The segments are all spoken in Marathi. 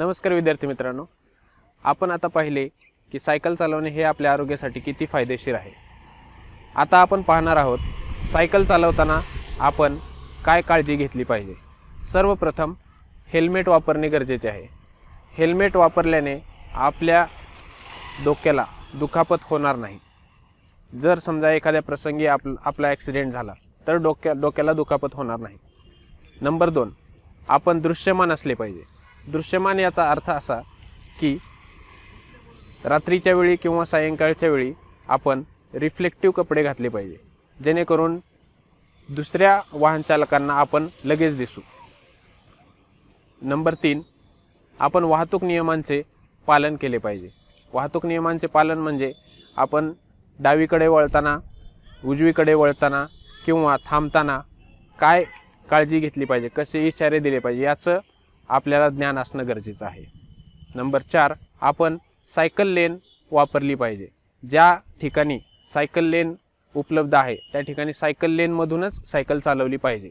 नमस्कार विद्यार्थी मित्रांनो. आपण आता पाहिले की सायकल चालवणे हे आपल्या आरोग्यासाठी किती फायदेशीर आहे. आता आपण पाहणार आहोत सायकल चालवताना आपण काय काळजी घेतली पाहिजे. सर्वप्रथम हेल्मेट वापरणे गरजेचे आहे. हेल्मेट वापरल्याने आपल्या डोक्याला दुखापत होणार नाही. जर समजा एखाद्या प्रसंगी आप आपला ॲक्सिडेंट झाला तर डोक्या डोक्याला दुखापत होणार नाही. नंबर दोन आपण दृश्यमान असले पाहिजे. दृश्यमान याचा अर्थ असा की रात्रीच्या वेळी किंवा सायंकाळच्या वेळी आपण रिफ्लेक्टिव्ह कपडे घातले पाहिजे. जेणेकरून दुसऱ्या वाहनचालकांना आपण लगेच दिसू. नंबर तीन आपण वाहतूक नियमांचे पालन केले पाहिजे. वाहतूक नियमांचे पालन म्हणजे आपण डावीकडे वळताना उजवीकडे वळताना किंवा थांबताना काय काळजी घेतली पाहिजे कसे इशारे दिले पाहिजे याचं आपल्याला ज्ञान असणं गरजेचं आहे. नंबर चार आपण सायकल लेन वापरली पाहिजे. ज्या ठिकाणी सायकल लेन उपलब्ध आहे त्या ठिकाणी सायकल लेनमधूनच सायकल चालवली पाहिजे.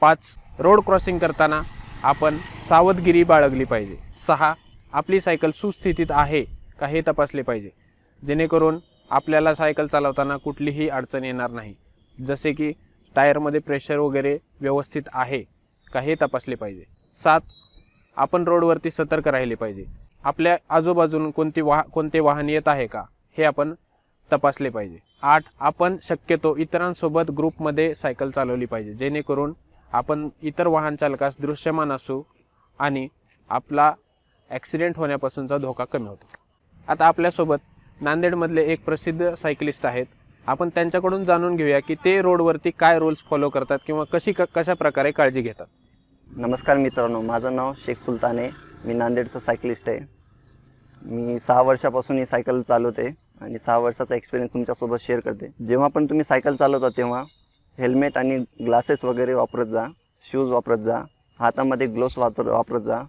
पाच रोड क्रॉसिंग करताना आपण सावधगिरी बाळगली पाहिजे. सहा आपली सायकल सुस्थितीत आहे का हे तपासले पाहिजे. जेणेकरून आपल्याला सायकल चालवताना कुठलीही अडचण येणार नाही. जसे की टायरमध्ये प्रेशर वगैरे व्यवस्थित आहे का हे तपासले पाहिजे. सात आपण रोडवरती सतर्क राहिले पाहिजे. आपल्या आजूबाजून कोणती वाह कोणते वाहन येत आहे का? हे आपण तपासले पाहिजे. आठ आपण शक्यतो इतरांसोबत ग्रुपमध्ये सायकल चालवली पाहिजे. जेणेकरून आपण इतर वाहन चालकास दृश्यमान असू आणि आपला ॲक्सिडेंट होण्यापासूनचा धोका कमी होतो. आता आपल्यासोबत नांदेडमधले एक प्रसिद्ध सायकलिस्ट आहेत. आपण त्यांच्याकडून जाणून घेऊया की ते रोडवरती काय रूल्स फॉलो करतात किंवा कशी क कशा प्रकारे काळजी घेतात. नमस्कार मित्रांनो माझं नाव शेख सुलताने मी नांदेडचं सायकलिस्ट आहे. मी सहा वर्षापासून ही सायकल चालवते आणि सहा वर्षाचा एक्सपिरियन्स तुमच्यासोबत शेअर करते. जेव्हा पण तुम्ही सायकल चालवता तेव्हा हेल्मेट आणि ग्लासेस वगैरे वापरत जा शूज वापरत जा हातामध्ये ग्लोव्स वापर वापरत जा.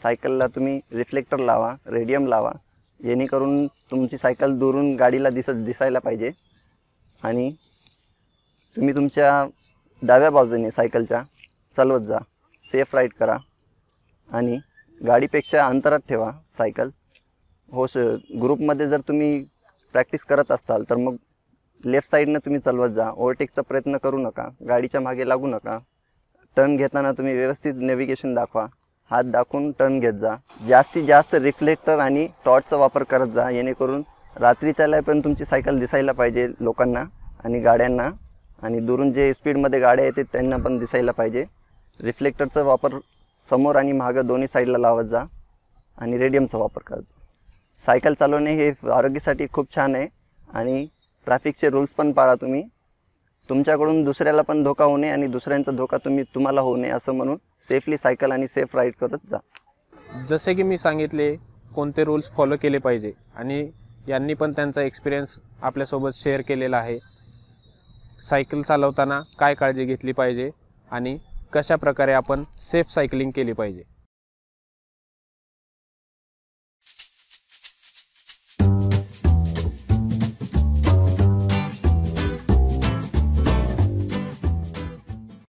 सायकलला तुम्ही रिफ्लेक्टर लावा रेडियम लावा. जेणेकरून तुमची सायकल दुरून गाडीला दिसत दिसायला पाहिजे. आणि तुम्ही तुमच्या डाव्या बाजूने सायकलच्या चालवत जा. सेफ राईड करा. आणि गाडीपेक्षा अंतरात ठेवा सायकल हो स ग्रुपमध्ये जर तुम्ही प्रॅक्टिस करत असाल तर मग लेफ्ट साईडनं तुम्ही चालवत जा. ओव्हरटेकचा प्रयत्न करू नका. गाडीच्या मागे लागू नका. टर्न घेताना तुम्ही व्यवस्थित नेव्हिगेशन दाखवा. हात दाखवून टर्न घेत जा. जास्तीत जास्त रिफ्लेक्टर आणि टॉर्चचा वापर करत जा. जेणेकरून चालाय पण तुमची सायकल दिसायला पाहिजे लोकांना आणि गाड्यांना. आणि दुरून जे स्पीडमध्ये गाड्या येतात त्यांना पण दिसायला पाहिजे. रिफ्लेक्टरचा वापर समोर आणि मागं दोन्ही साईडला लावत जा आणि रेडियमचा वापर करत जा सायकल चालवणे हे आरोग्यासाठी खूप छान आहे आणि ट्रॅफिकचे रूल्स पण पाळा तुम्ही. तुमच्याकडून दुसऱ्याला पण धोका होऊ नये आणि दुसऱ्यांचा धोका तुम्ही तुम्हाला होऊ नये असं म्हणून सेफली सायकल आणि सेफ राईड करत जा. जसे की मी सांगितले कोणते रूल्स फॉलो केले पाहिजे आणि यांनी पण त्यांचा एक्सपिरियन्स आपल्यासोबत शेअर केलेला आहे. सायकल चालवताना काय काळजी घेतली पाहिजे आणि कशा प्रकारे आपण सेफ सायकलिंग केली पाहिजे?